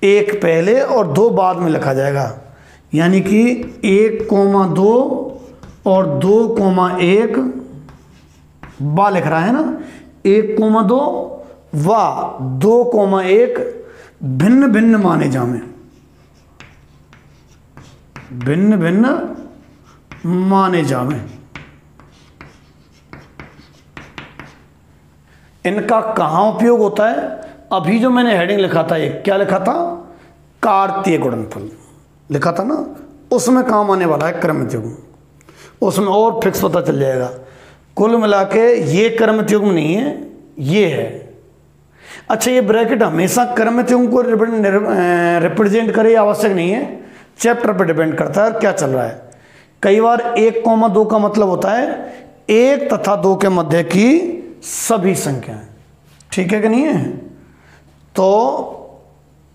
एक पहले और दो बाद में लिखा जाएगा। यानी कि एक कोमा दो और दो कोमा एक। बा लिख रहा है ना? एक कोमा दो व दो कोमा एक भिन्न भिन्न माने जामे। भिन्न भिन्न माने जामे। इनका कहाँ उपयोग होता है? अभी जो मैंने हेडिंग लिखा था, एक क्या लिखा था? कार्तीय गुणनफल। लिखा था ना? उसमें काम आने वाला है क्रमित युग्म उसमें और फिक्स पता चल जाएगा। कुल मिला के ये क्रमित युग्म नहीं है, ये है। अच्छा ये ब्रैकेट हमेशा क्रमित युग्म को रिप्रेजेंट करे आवश्यक नहीं है। चैप्टर पर डिपेंड करता है क्या चल रहा है। कई बार एक कौमा दो का मतलब होता है, एक तथा दो के मध्य की सभी संख्याएँ। ठीक है कि नहीं है? तो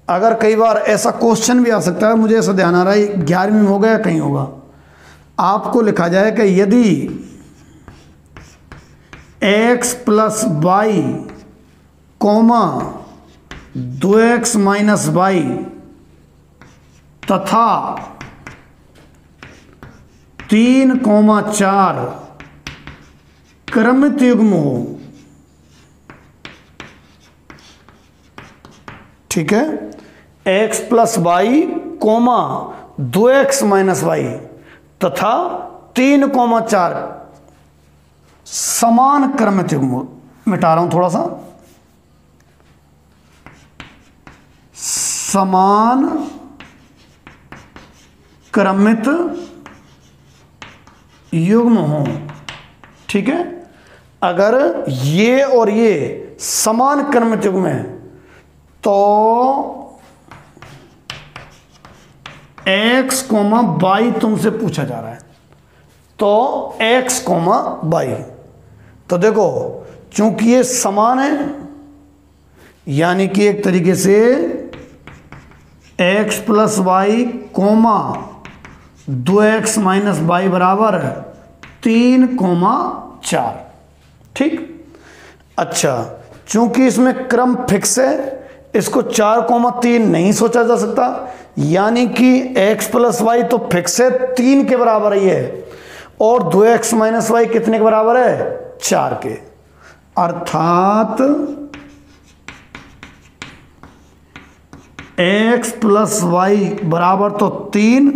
अगर कई बार ऐसा क्वेश्चन भी आ सकता है, मुझे ऐसा ध्यान आ रहा है, ग्यारहवीं में होगा या कहीं होगा? आपको लिखा जाए कि यदि x प्लस वाई कोमा दो एक्स माइनस वाई तथा तीन कोमा चार क्रमित युग्म हो। ठीक है? एक्स प्लस वाई कोमा दो एक्स माइनस वाई तथा तीन कोमा चार समान क्रमित युग्म मिटा रहा हूँ थोड़ा सा। समान, क्रमित युग्म हो। ठीक है? अगर ये और ये समान क्रमित युग्म है तो एक्स कोमा बाई तुमसे पूछा जा रहा है। तो एक्स कोमा बाई तो देखो, चूँकि ये समान है, यानी कि एक तरीके से एक्स प्लस वाई कोमा दो एक्स माइनस वाई बराबर तीन कोमा चार। ठीक? अच्छा चूँकि इसमें क्रम फिक्स है, इसको चार कोमा तीन नहीं सोचा जा सकता। यानी कि x प्लस वाई तो फिक्स है, तीन के बराबर ही है। और दो एक्स माइनस वाई कितने के बराबर है? चार के। अर्थात x प्लस वाई बराबर तो तीन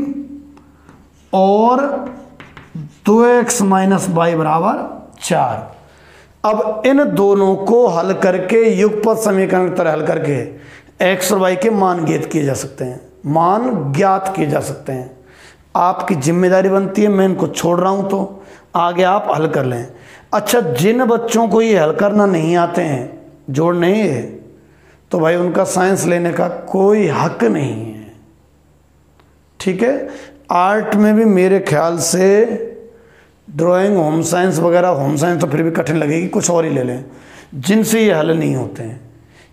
और दो एक्स माइनस वाई बराबर चार। अब इन दोनों को हल करके युगपत समीकरण की तरह हल करके एक्स और वाई के मान ज्ञात किए जा सकते हैं। मान ज्ञात किए जा सकते हैं। आपकी ज़िम्मेदारी बनती है, मैं इनको छोड़ रहा हूँ तो आगे आप हल कर लें। अच्छा जिन बच्चों को ये हल करना नहीं आते हैं जोड़ नहीं है तो भाई उनका साइंस लेने का कोई हक नहीं है। ठीक है? आर्ट में भी मेरे ख्याल से ड्राइंग होम साइंस वगैरह होम साइंस तो फिर भी कठिन लगेगी, कुछ और ही ले लें। जिनसे ये हल नहीं होते हैं।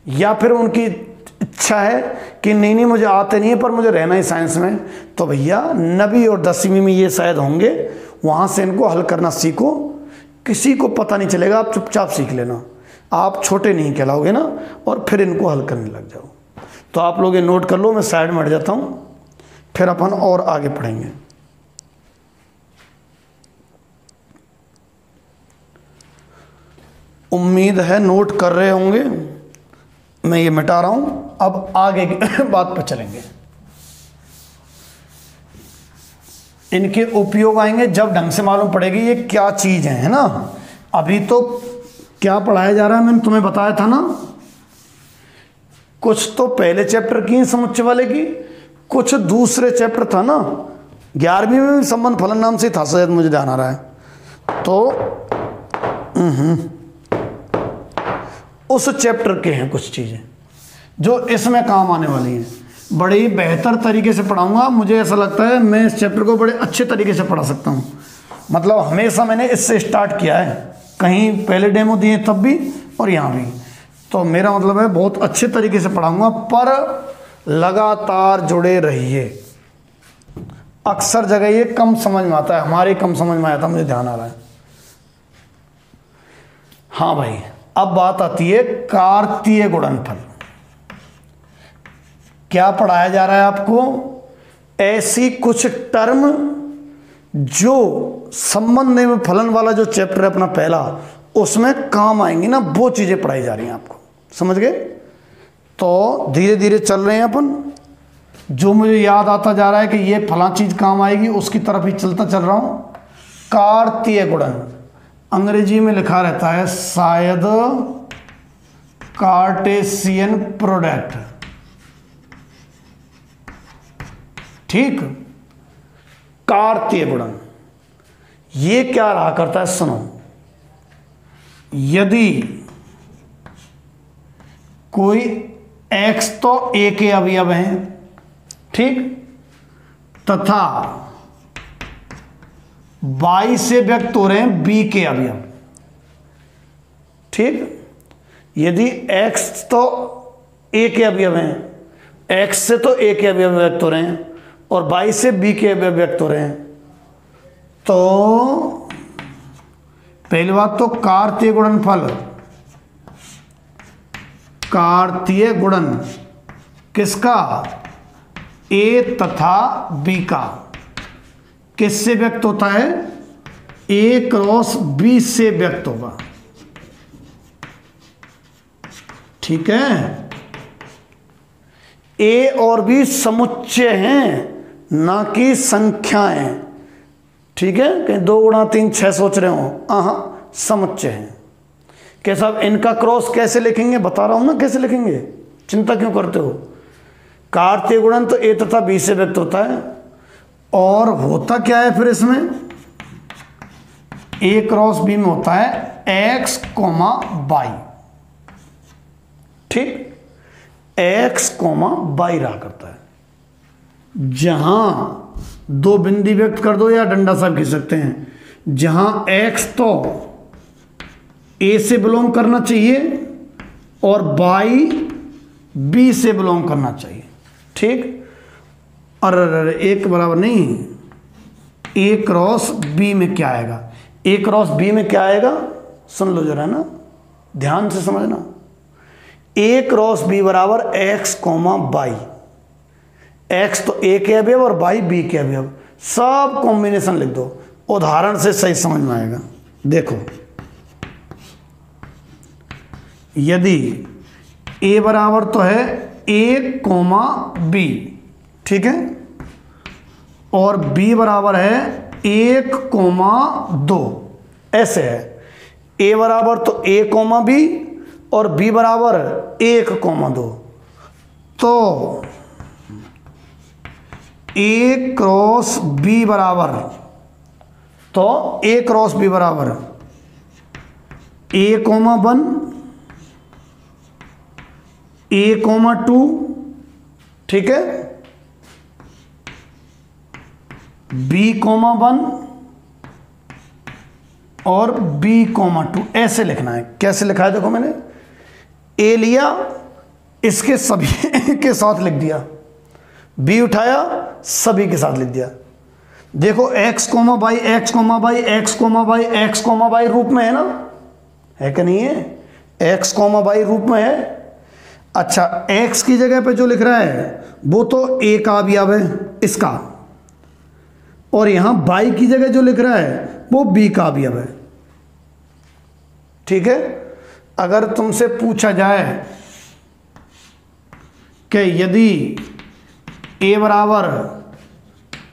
या फिर उनकी इच्छा है कि नहीं नहीं, मुझे आते नहीं है, पर मुझे रहना ही साइंस में। तो भैया नबी और दसवीं में ये शायद होंगे, वहाँ से इनको हल करना सीखो। किसी को पता नहीं चलेगा, आप चुपचाप सीख लेना। आप छोटे नहीं कहलाओगे ना, और फिर इनको हल करने लग जाओ। तो आप लोग ये नोट कर लो, मैं साइड में हट जाता हूँ, फिर अपन और आगे पढ़ेंगे। उम्मीद है नोट कर रहे होंगे, मैं ये मिटा रहा हूँ, अब आगे बात पर चलेंगे। इनके उपयोग आएँगे, जब ढंग से मालूम पड़ेगी ये क्या चीज़ है है ना? अभी तो क्या पढ़ाया जा रहा है? मैंने तुम्हें बताया था ना। कुछ तो पहले चैप्टर की समुच्चय वाले की, कुछ दूसरे चैप्टर था ना। ग्यारहवीं में भी संबंध फलन नाम से था, शायद मुझे ध्यान आ रहा है। तो उस चैप्टर के हैं कुछ चीज़ें, जो इसमें काम आने वाली हैं। बड़े ही बेहतर तरीके से पढ़ाऊँगा। मुझे ऐसा लगता है मैं इस चैप्टर को बड़े अच्छे तरीके से पढ़ा सकता हूँ। मतलब हमेशा मैंने इससे स्टार्ट किया है। कहीं पहले डेमो दिए, तब भी और यहाँ भी। तो मेरा मतलब है, बहुत अच्छे तरीके से पढ़ाऊँगा, पर लगातार जुड़े रहिए। अक्सर जगह ये कम समझ में आता है, हमारे कम समझ में आया था, मुझे ध्यान आ रहा है। हाँ भाई, अब बात आती है कार्तीय गुणनफल। क्या पढ़ाया जा रहा है आपको? ऐसी कुछ टर्म जो संबंध में फलन वाला जो चैप्टर है अपना पहला, उसमें काम आएँगी ना, वो चीज़ें पढ़ाई जा रही हैं आपको। समझ गए? तो धीरे धीरे चल रहे हैं अपन। जो मुझे याद आता जा रहा है कि ये फला चीज़ काम आएगी, उसकी तरफ़ ही चलता चल रहा हूँ। कार्तीय गुणन, अंग्रेज़ी में लिखा रहता है, शायद कार्टेशियन प्रोडक्ट। ठीक? कार्तीय गुणन ये क्या रहा करता है, सुनो। यदि कोई एक्स तो ए के अवयव हैं, ठीक, तथा वाई से व्यक्त हो रहे हैं बी के अवयव, ठीक, यदि एक्स तो ए के अवयव हैं एक्स से तो ए के अवयव व्यक्त हो रहे हैं और बाई से बी के व्यक्त हो रहे हैं। तो पहली बात तो कार्तीय गुणनफल कार्तीय गुणन किसका? ए तथा बी का। किससे व्यक्त होता है? ए क्रॉस बी से व्यक्त होगा। ठीक है? ए और बी समुच्चय हैं। ना कि संख्याएँ। ठीक है? कहीं दो गुणा तीन, छह सोच रहे हो। हाँ समुच्चय हैं। साहब, इनका क्रॉस कैसे लिखेंगे? बता रहा हूँ ना, कैसे लिखेंगे? चिंता क्यों करते हो? कार्तीय गुणन तो ए तथा बी से व्यक्त होता है। और होता क्या है फिर इसमें? ए क्रॉस बी में होता है एक्स कोमा बाई ठीक? एक्स कोमा बाई रहा करता है। जहाँ दो बिंदी व्यक्त कर दो या डंडा साहब खींच सकते हैं, जहाँ एक्स तो ए से बिलोंग करना चाहिए और बाई बी से बिलोंग करना चाहिए। ठीक? अरे अरे एक बराबर नहीं। ए क्रॉस बी में क्या आएगा? ए क्रॉस बी में क्या आएगा? सुन लो जरा ना, ध्यान से समझना। ए क्रॉस बी बराबर एक्स कॉमा बाई एक्स तो ए के अवयव और बाई बी के अवयव। सब कॉम्बिनेशन लिख दो। उदाहरण से सही समझ में आएगा। देखो। यदि ए बराबर तो है ए कोमा बी ठीक है? और बी बराबर है एक कोमा दो। ऐसे है। ए बराबर तो ए कोमा बी और बी बराबर एक कोमा दो। तो ए क्रॉस बी बराबर। तो ए क्रॉस बी बराबर। A comma one, A comma two, ठीक है? बी कोमा वन और बी कोमा टू। ऐसे लिखना है। कैसे लिखा है देखो मैंने। ए लिया, इसके सभी के साथ लिख दिया। बी उठाया, सभी के साथ लिख दिया। देखो x comma by x comma by x comma by x comma by रूप में है ना? है कि नहीं है? एक्स कोमा बाई रूप में है। अच्छा एक्स की जगह पे जो लिख रहा है, वो तो ए का अवयव है, इसका। और यहाँ बाई की जगह जो लिख रहा है, वो बी का अवयव है। ठीक है? अगर तुमसे पूछा जाए कि यदि ए बराबर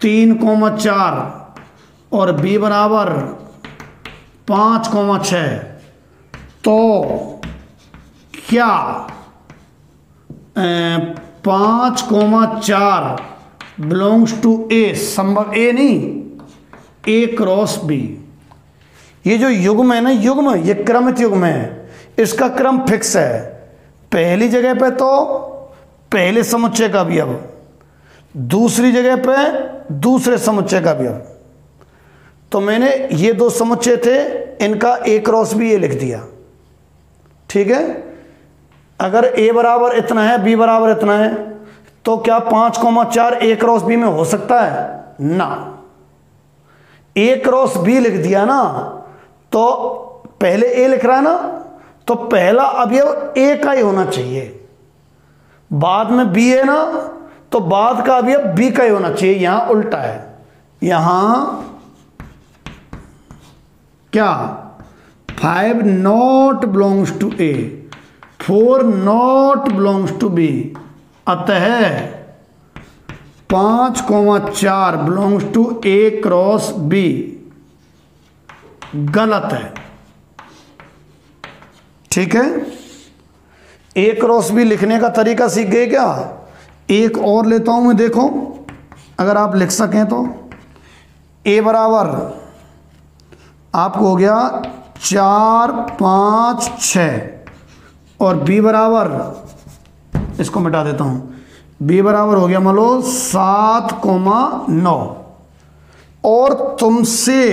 तीन कोमा चार और बी बराबर पाँच कोमा छ तो क्या पाँच कोमा चार बिलोंग्स टू ए संभव ए नहीं ए क्रॉस बी ये जो युग्म है ना, युग्म, ये क्रमित युग्म है, इसका क्रम फिक्स है। पहली जगह पे तो पहले समुच्चय का भी अब दूसरी जगह पे दूसरे समुच्चय का भी तो मैंने ये दो समुच्चय थे, इनका ए क्रॉस भी ये लिख दिया। ठीक है? अगर ए बराबर इतना है बी बराबर इतना है तो क्या पाँच कोमा चार ए क्रॉस बी में हो सकता है? ना। ए क्रॉस बी लिख दिया ना तो पहले ए लिख रहा है ना तो पहला अवयव ए का ही होना चाहिए। बाद में बी है ना तो बाद का अवयव बी का ही होना चाहिए, यहाँ उल्टा है। यहाँ क्या? Five not belongs to A four not belongs to B अतः पाँच कोमा चार belongs to A cross B गलत है। ठीक है? ए क्रॉस बी लिखने का तरीका सीख गए क्या? एक और लेता हूँ मैं, देखो। अगर आप लिख सकें तो। ए बराबर। आपको हो गया चार, पाँच, छ। और बी बराबर। इसको मिटा देता हूँ। बी बराबर हो गया, मान लो, सात कोमा नौ। और तुमसे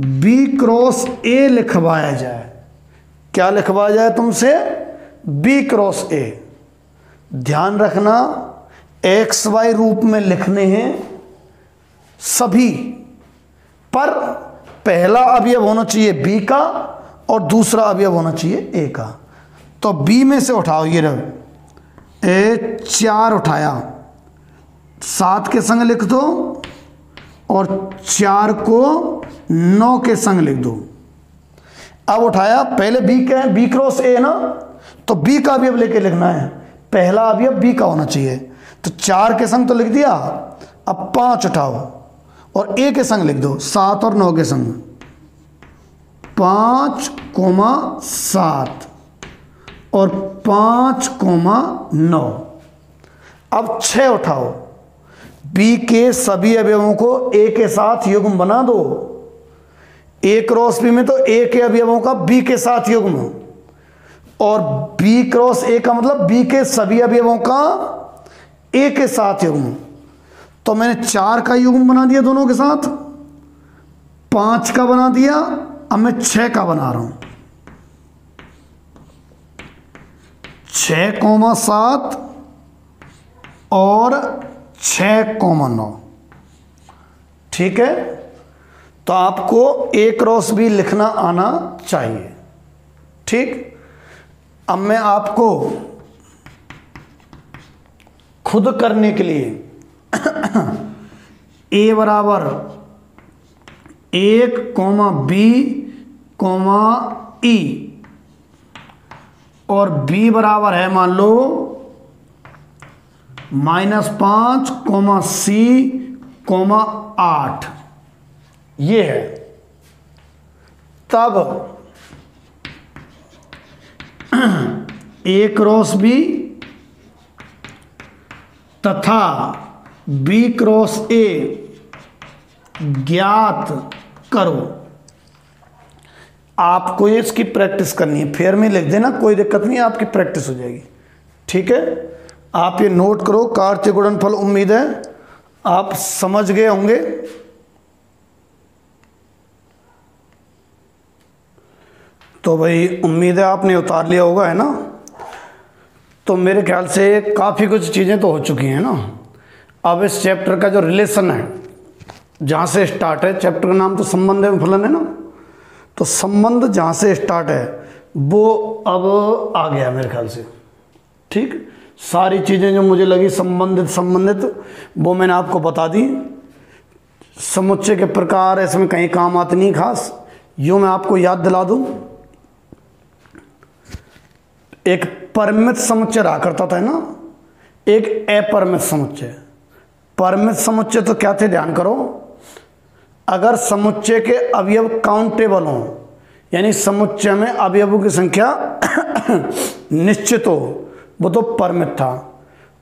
बी क्रॉस ए लिखवाया जाए। क्या लिखवाया जाए तुमसे? B cross A. ध्यान रखना एक्स वाई रूप में लिखने हैं सभी। पर पहला अवयव होना चाहिए बी का और दूसरा अवयव होना चाहिए ए का। तो बी में से उठाओ ये रहो ए, चार उठाया। सात के संग लिख दो और चार को नौ के संग लिख दो। अब उठाया, पहले बी के बी क्रॉस ए ना? तो बी का अवयव लेके लिखना है। पहला अवयव बी का होना चाहिए। तो चार के संग तो लिख दिया, अब पाँच उठाओ और ए के संग लिख दो, सात और नौ के संग। पाँच कोमा सात और पाँच कोमा नौ। अब छ उठाओ। बी के सभी अवयवों को ए के साथ युग्म बना दो। ए क्रॉस बी में तो ए के अवयवों का बी के साथ युग्म और बी क्रॉस ए का मतलब बी के सभी अवयवों का ए के साथ युग्म तो मैंने चार का युग्म बना दिया दोनों के साथ। पाँच का बना दिया। अब मैं छह का बना रहा हूँ। छ कोमा सात और छ कोमा नौ। ठीक है? तो आपको ए क्रॉस भी लिखना आना चाहिए। ठीक? अब मैं आपको खुद करने के लिए ए बराबर एक कोमा बी कोमा ई और बी बराबर है मान लो माइनस पाँच कोमा सी कोमा आठ। ये है। तब ए क्रॉस बी तथा बी क्रॉस ए ज्ञात करो। आपको ये इसकी प्रैक्टिस करनी है। फेयर में लिख देना, कोई दिक्कत नहीं, आपकी प्रैक्टिस हो जाएगी। ठीक है? आप ये नोट करो कार्य गुणनफल उम्मीद है। आप समझ गए होंगे। तो भाई, उम्मीद है आपने उतार लिया होगा, है ना? तो मेरे ख्याल से काफ़ी कुछ चीज़ें तो हो चुकी हैं ना। अब इस चैप्टर का जो रिलेशन है, जहाँ से स्टार्ट है चैप्टर का नाम तो संबंध है फलन है ना? तो संबंध जहाँ से स्टार्ट है, वो अब आ गया मेरे ख्याल से। ठीक? सारी चीज़ें जो मुझे लगी संबंधित संबंधित, वो मैंने आपको बता दी। समुच्चय के प्रकार, इसमें कहीं काम आते नहीं खास। यूँ मैं आपको याद दिला दूँ। एक परमित समुच्चय रहा करता था ना? एक अपरमित समुच्चय। परमित समुच्चय तो क्या थे? ध्यान करो। अगर समुच्चय के अवयव काउंटेबल हों यानी समुच्चय में अवयवों की संख्या निश्चित हो वो तो परमित था।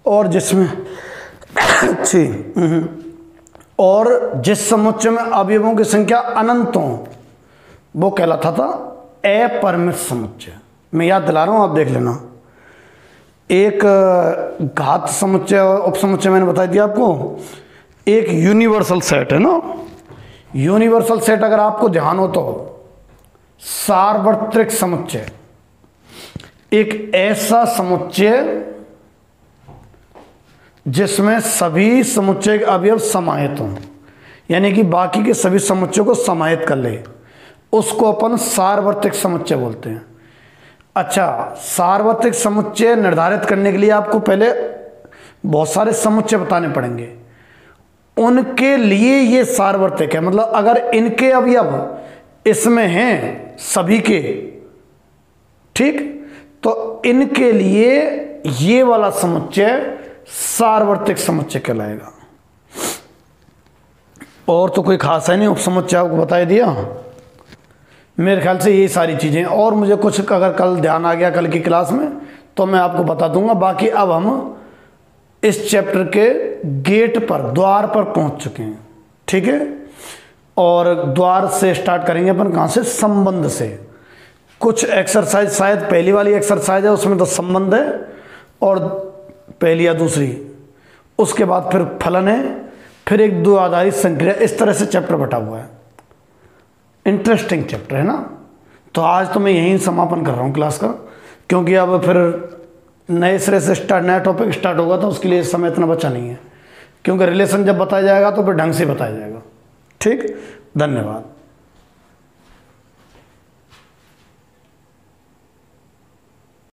और जिसमें अच्छी हम्म, और जिस समुच्चय में अवयवों की संख्या अनंत हो वो कहलाता था अपरमित समुच्चय। मैं याद दिला रहा हूँ, आप देख लेना। एक, घात समुच्चय उप समुच्चय मैंने बता दिया आपको। एक यूनिवर्सल सेट है ना? यूनिवर्सल सेट अगर आपको ध्यान हो तो। सार्वत्रिक समुच्चय। एक ऐसा समुच्चय जिसमें सभी समुच्चय के अवयव समाहित हों। यानी कि बाकी के सभी समुच्चयों को समाहित कर ले। उसको अपन सार्वत्रिक समुच्चय बोलते हैं। अच्छा सार्वत्रिक समुच्चय निर्धारित करने के लिए आपको पहले बहुत सारे समुच्चय बताने पड़ेंगे। उनके लिए ये सार्वत्रिक है मतलब अगर इनके अवयव इसमें हैं, सभी के, ठीक? तो इनके लिए ये वाला समुच्चय सार्वत्रिक समुच्चय कहलाएगा। और तो कोई खास है नहीं, उप समुच्चय आपको बता दिया। मेरे ख्याल से यही सारी चीज़ें और मुझे कुछ अगर कल ध्यान आ गया कल की क्लास में तो मैं आपको बता दूँगा। बाकी अब हम इस चैप्टर के गेट पर, द्वार पर पहुँच चुके हैं। ठीक है? और द्वार से स्टार्ट करेंगे अपन कहाँ से? संबंध से। कुछ एक्सरसाइज शायद पहली वाली एक्सरसाइज है, उसमें तो संबंध है, और पहली या दूसरी। उसके बाद फिर फलन है, फिर एक दो आधारित संक्रिया, इस तरह से चैप्टर बटा हुआ है। इंटरेस्टिंग चैप्टर, है ना? तो आज तो मैं यहीं समापन कर रहा हूँ क्लास का, क्योंकि अब फिर नए सिरे से स्टार्ट, नया टॉपिक स्टार्ट होगा तो उसके लिए समय इतना बचा नहीं है। क्योंकि रिलेशन जब बताया जाएगा तो फिर ढंग से बताया जाएगा। ठीक? धन्यवाद।